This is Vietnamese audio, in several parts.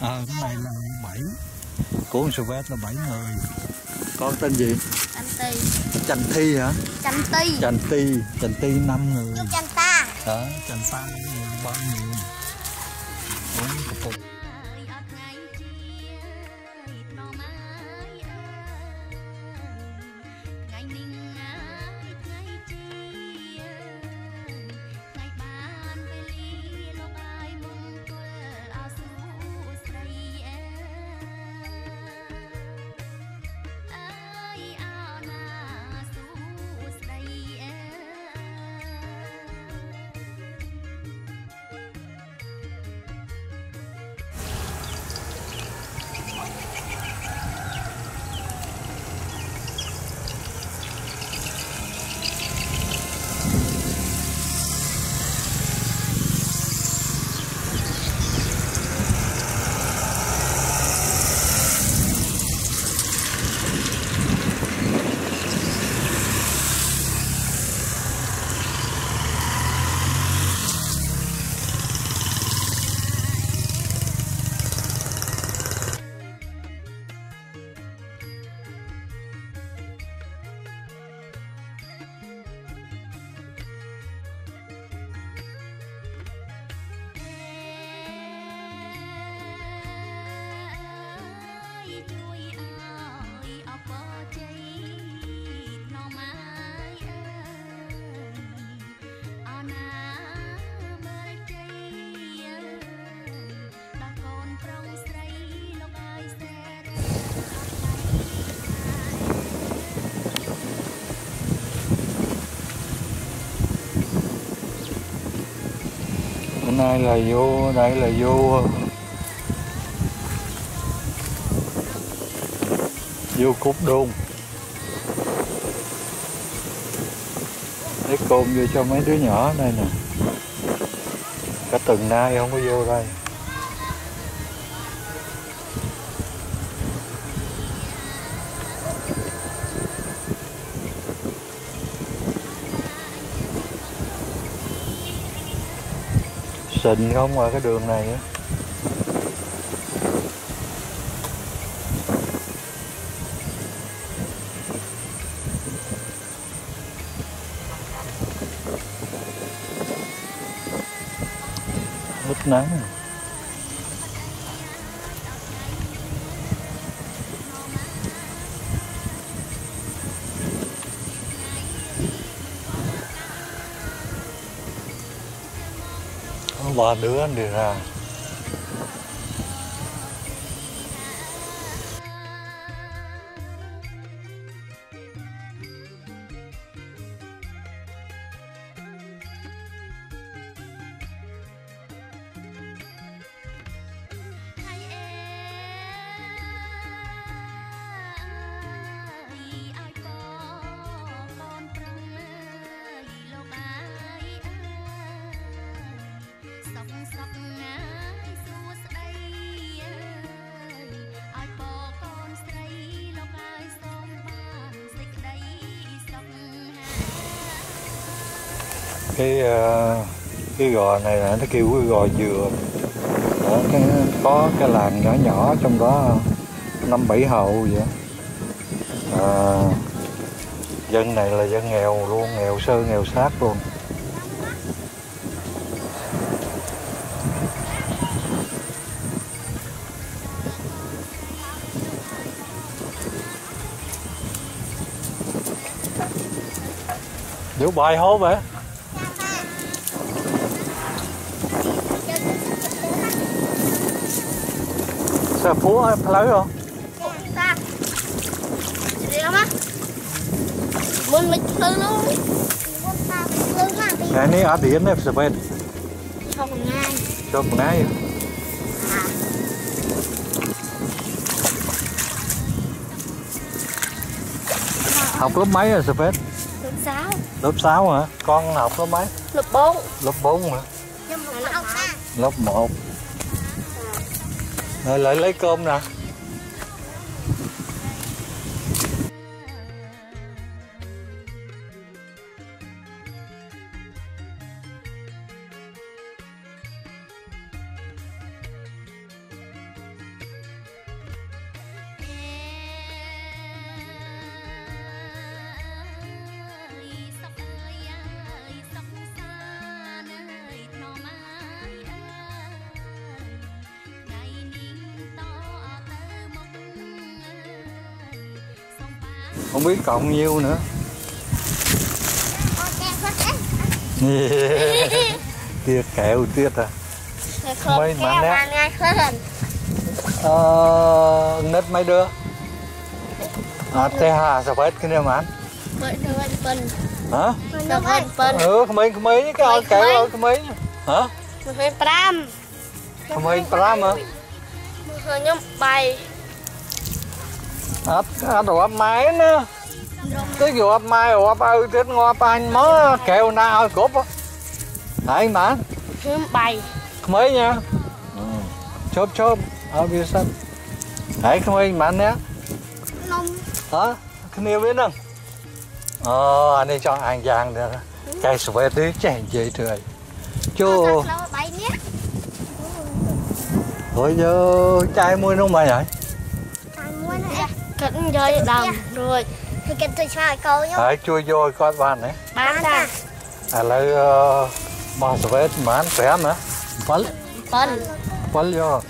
Ờ, cái này là bảy. Của con Svet là bảy người. Con tên gì? Chanh ti. Chanh Thi hả? Chanh ti. Chanh Ti Chanh Ti năm người. Chanh ta Đó, Chanh Ta ba người. Bốn cục phục nay là vô đây là vô vô cốt đun lấy cồn vô cho mấy đứa nhỏ đây nè. Cả tuần nay không có vô đây. Xình không ở cái đường này á. Mất nắng à? có ba đứa anh đi ra. Cái ờ, cái gò này là nó kêu cái gò dừa. Đó, cái, có cái làng nhỏ nhỏ trong đó năm bảy hộ vậy à, dân này là dân nghèo luôn nghèo sơ nghèo sát luôn. Điều bài hố vậy? Sao phú em lấy không? ta Đi lắm á Muốn mình tư luôn Muốn ta mình tư mà đi Này, ini adiin ya seped. Cho một ngày Cho một ngày. À Học lớp mấy rồi seped? Lớp 6 Lớp 6 hả? Con học lớp mấy? Lớp 4 Lớp 4 hả? Lớp 1 Lớp 1. Rồi lại lấy cơm nè. Không biết cộng nhiêu nữa. Đấy tiết kẹo tiết à Mấy mà hơn ờ nết mấy đứa? À thế hà sao phải cái này mà anh? Hả? Ừ mấy mấy cái Mấy, kẹo mấy. mấy. Hả? Hơi pram. Mấy pram hả? Hơi nhóm bay ấp đồ ấp máy nữa. Cái vụ ấp mai rồi ấp ơi tết ngon ấp anh mới kẹo na ơi cốp á. Đấy mà nhóm bay không mấy nha. Chốp chốp. Ở phía sân đấy không mấy mà nhé. Hả? Cái này biết không ờ anh ấy cho anh giang được cây sủi tí chèn dễ trời chú Ôi giờ chai mua nó mà vậy? គិតយកដើមរួចគឺគេជួយឆ្លើយកោខ្ញុំហើយជួយយកឲ្យគាត់បានទេបានតាឥឡូវមកសវេតប្រហែល5ណា7 7 7យក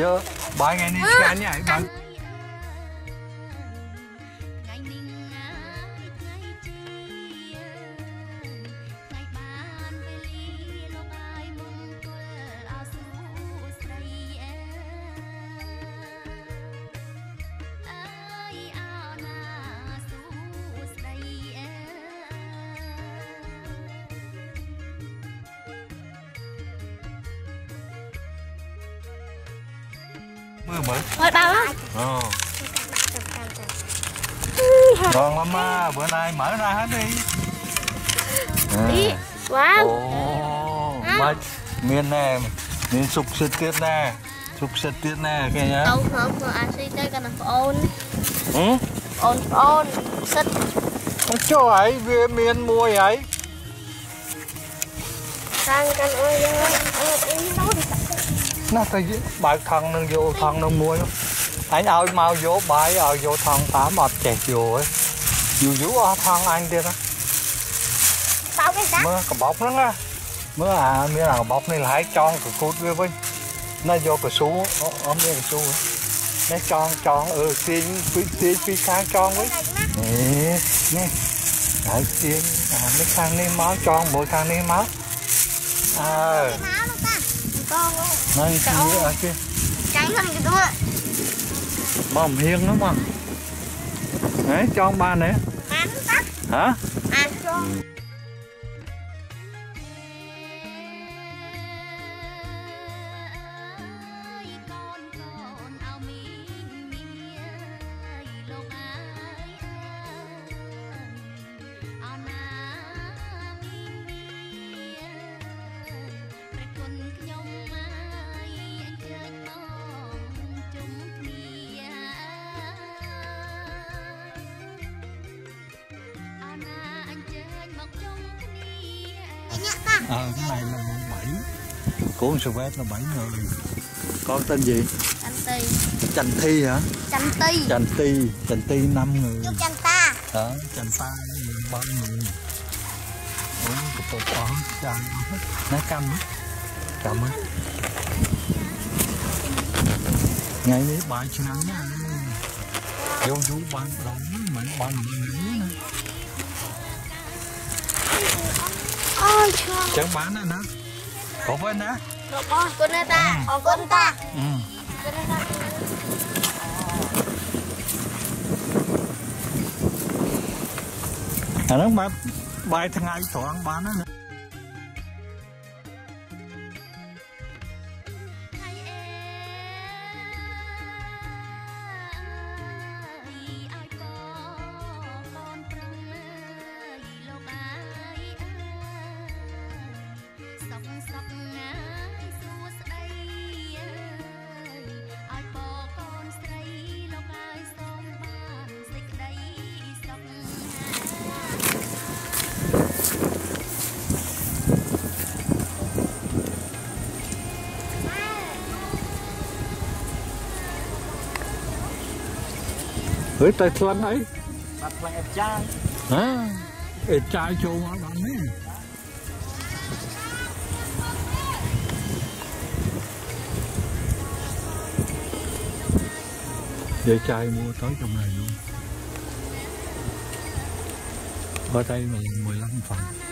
យកបាយថ្ងៃនេះឆ្ងាញ់ហើយបង Mới. thôi bao á Ờ. Ngon lắm á, bữa nay mở ra hết đi. À. wow Ồ, mà miền này, miền sục xịt tiết nè. Sục xịt tiết nè, kìa nhá. đâu không mà anh suy tới cái nào ôn Ừ? ôn ôn xích Cho ấy, về miền mua ấy. sang cái ơi ណាទៅបើកថងនឹងយកថងនឹងមួយអញឲ្យមកយកបាយឲ្យយកថងតាមអត់ចេះយកយូរយូរអស់ថងអញទៀតណាបោកនេះណាមើលកបោកហ្នឹងណាមើលអាមានអាកបោកនេះលហើយចង់កកូតវាវិញណាយកកស៊ូអត់មានកស៊ូនេះចង់ចង់អឺទាញពីទាញពីខាងចង់វិញអេនេះហើយទាញអានេះខាងនេះមកចង់មួយខាងនេះមកអើ con luôn. Như kia ở kia tránh hơn cái không mầm hiên lắm mà đấy cho ông ba nè. Hả? Ăn cho ờ cái này là mùng bảy. Cuốn sô vét là bảy người. Con tên gì? Chanh tì. Chành thi hả? Chanh tì chành ti chành ti năm người. Chúc chanh ta. Đó chành ta ba người. Uống cái bột bỏ chành nó căm á căm á ngày นี้ bài chừng nắng nha. Vô chú ban đóng mình ban mình អូយឆ្ងល់ចឹងបានណាណាកុំវិញណារបស់គុណតាអរគុណតាគុណតាអានោះបាទបាយថ្ងៃត្រង់បានណា เฮ้ยแต่ชวนไหนบัดแผลจ้าฮะเอ็ดจ้าโชว์มาดันนี่เดี๋ยวใจมัวต้อยกำไรอยู่ ở đây là 15 phần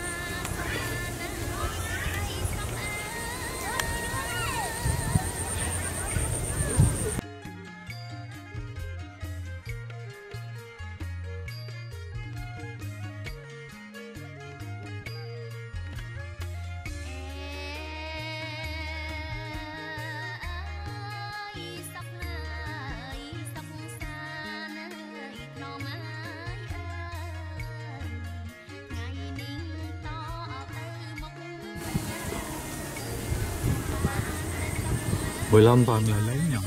mười lăm là lấy nhỏ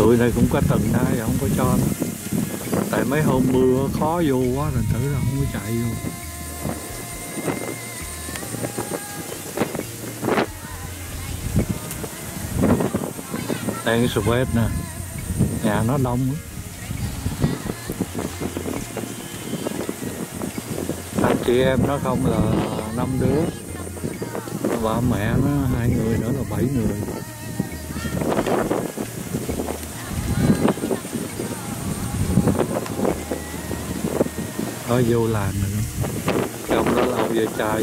tụi này cũng có từng nay không có cho nó tại mấy hôm mưa khó vô quá, thành thử là không có chạy vô. Đây cái hết nè. Nhà nó đông lắm. anh chị em nó không là năm đứa. Bà mẹ nó hai người nữa là bảy người. Có vô làm nữa trong đó. Là ông về trai